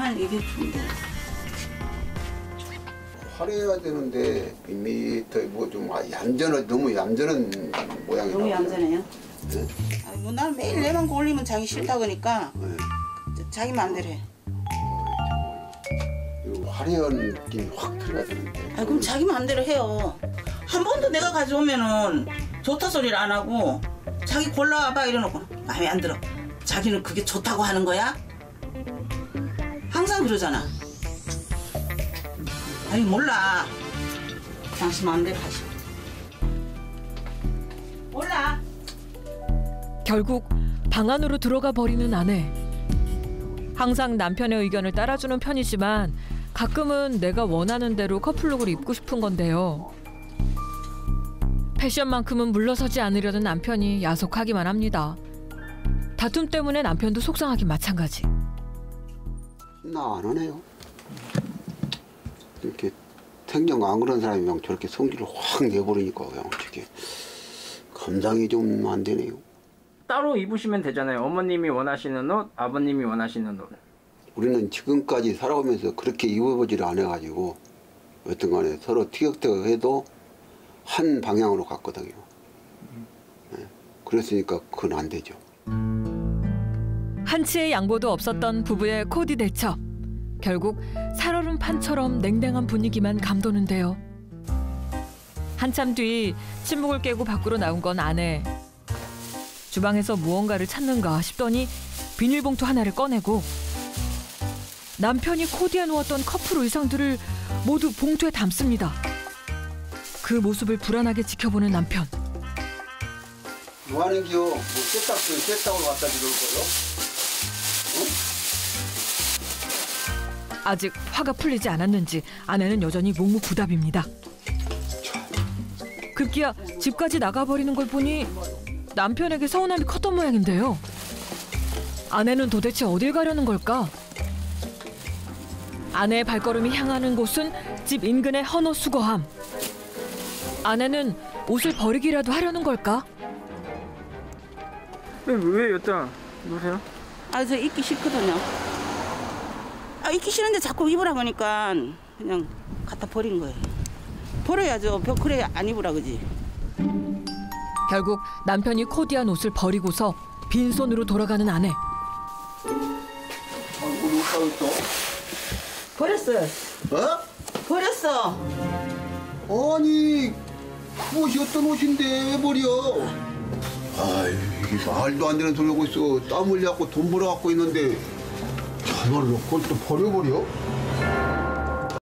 편 이게 좋은데. 화려해야 되는데 2m 뭐좀 얌전한 너무 얌전한 모양이 너무. 얌전해요. 네? 아이고 난 매일 내만 걸리면 자기 싫다 그러니까 네. 자기 마음대로 해. 이거 화려한 느낌이 확 들어야 되는데. 아 그럼 자기 마음대로 해요. 한 번도 내가 가져오면은 좋다 소리를 안 하고 자기 골라와봐 이래놓고 마음에 안 들어. 자기는 그게 좋다고 하는 거야? 항상 그러잖아. 아니 몰라. 당신 마음대로 하시. 몰라. 결국 방 안으로 들어가 버리는 아내. 항상 남편의 의견을 따라주는 편이지만 가끔은 내가 원하는 대로 커플룩을 입고 싶은 건데요. 패션만큼은 물러서지 않으려는 남편이 야속하기만 합니다. 다툼 때문에 남편도 속상하기 마찬가지. 나 안 하네요. 이렇게 생전 안 그런 사람이면 저렇게 성질을 확 내버리니까 그냥 어떻게 감당이 좀 안 되네요. 따로 입으시면 되잖아요. 어머님이 원하시는 옷, 아버님이 원하시는 옷. 우리는 지금까지 살아오면서 그렇게 입어보지를 않아가지고 여튼 간에 서로 티격태격해도 한 방향으로 갔거든요. 네. 그랬으니까 그건 안 되죠. 한치의 양보도 없었던 부부의 코디 대처. 결국 살얼음 판처럼 냉랭한 분위기만 감도는데요. 한참 뒤 침묵을 깨고 밖으로 나온 건 아내. 주방에서 무언가를 찾는가 싶더니 비닐봉투 하나를 꺼내고 남편이 코디해 놓았던 커플 의상들을 모두 봉투에 담습니다. 그 모습을 불안하게 지켜보는 남편. 뭐 하는 기요? 뭐 세탁소 세탁을 갖다 주는 거요? 아직 화가 풀리지 않았는지 아내는 여전히 묵묵부답입니다. 급기야 집까지 나가버리는 걸 보니 남편에게 서운함이 컸던 모양인데요. 아내는 도대체 어딜 가려는 걸까? 아내의 발걸음이 향하는 곳은 집 인근의 헌옷 수거함. 아내는 옷을 버리기라도 하려는 걸까? 왜, 왜 여자 입으세요? 아, 저 입기 싫거든요. 아, 입기 싫은데 자꾸 입으라 그러니까 그냥 갖다 버린 거예요. 버려야죠. 벼- 그래 안 입으라 그지. 결국 남편이 코디한 옷을 버리고서 빈손으로 돌아가는 아내. 버렸어요. 어? 버렸어. 아니 그 옷이 어떤 옷인데 왜 버려? 아이 이게 말도 안 되는 소리 하고 있어. 땀 흘려갖고 돈 벌어갖고 있는데 저걸로 그걸 또 버려버려?